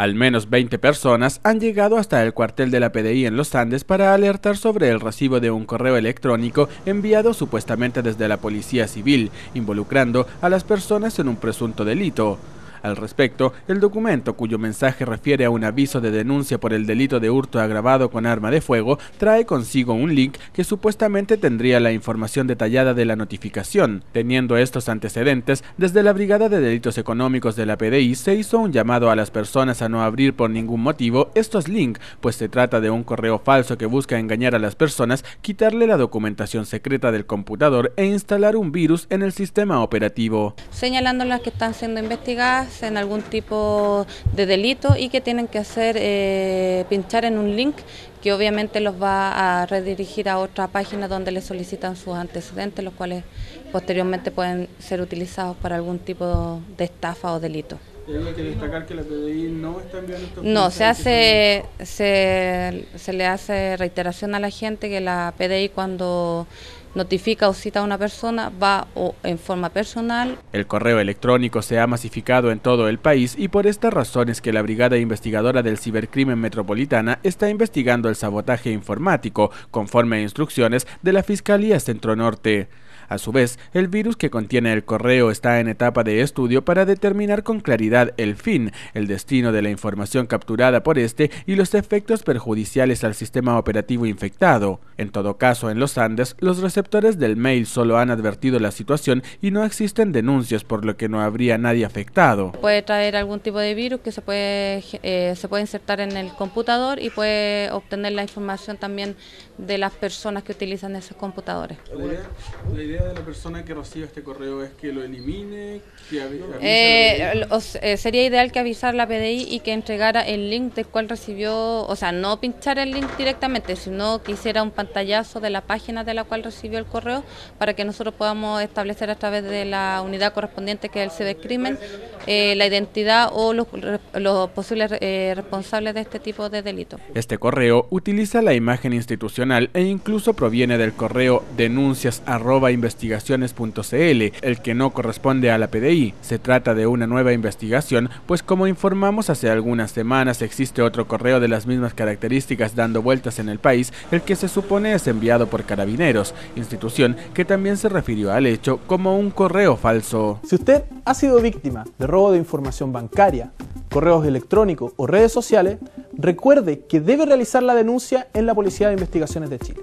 Al menos 20 personas han llegado hasta el cuartel de la PDI en Los Andes para alertar sobre el recibo de un correo electrónico enviado supuestamente desde la Policía Civil, involucrando a las personas en un presunto delito. Al respecto, el documento, cuyo mensaje refiere a un aviso de denuncia por el delito de hurto agravado con arma de fuego, trae consigo un link que supuestamente tendría la información detallada de la notificación. Teniendo estos antecedentes, desde la Brigada de Delitos Económicos de la PDI se hizo un llamado a las personas a no abrir por ningún motivo estos links, pues se trata de un correo falso que busca engañar a las personas, quitarle la documentación secreta del computador e instalar un virus en el sistema operativo. Señalando las que están siendo investigadas en algún tipo de delito y que tienen que hacer eh, pinchar en un link que obviamente los va a redirigir a otra página donde le solicitan sus antecedentes, los cuales posteriormente pueden ser utilizados para algún tipo de estafa o delito. Hay que destacar que la PDI no está enviando estos No, se hace, se, se le hace reiteración a la gente que la PDI cuando notifica o cita a una persona, va o en forma personal. El correo electrónico se ha masificado en todo el país y por estas razones que la Brigada Investigadora del Cibercrimen Metropolitana está investigando el sabotaje informático, conforme a instrucciones de la Fiscalía Centro Norte. A su vez, el virus que contiene el correo está en etapa de estudio para determinar con claridad el fin, el destino de la información capturada por este y los efectos perjudiciales al sistema operativo infectado. En todo caso, en los Andes, los receptores del mail solo han advertido la situación y no existen denuncias, por lo que no habría nadie afectado. Puede traer algún tipo de virus que se puede, eh, se puede insertar en el computador y puede obtener la información también de las personas que utilizan esos computadores de la persona que reciba este correo es que lo elimine? Que eh, eh, sería ideal que avisara la PDI y que entregara el link del cual recibió, o sea, no pinchar el link directamente, sino que hiciera un pantallazo de la página de la cual recibió el correo para que nosotros podamos establecer a través de la unidad correspondiente que es el cibercrimen eh, la identidad o los, posibles eh, responsables de este tipo de delito. Este correo utiliza la imagen institucional e incluso proviene del correo denuncias investigaciones.cl, el que no corresponde a la PDI. Se trata de una nueva investigación, pues como informamos hace algunas semanas existe otro correo de las mismas características dando vueltas en el país, el que se supone es enviado por Carabineros, institución que también se refirió al hecho como un correo falso. Si usted ha sido víctima de robo de información bancaria, correos electrónicos o redes sociales, recuerde que debe realizar la denuncia en la Policía de Investigaciones de Chile.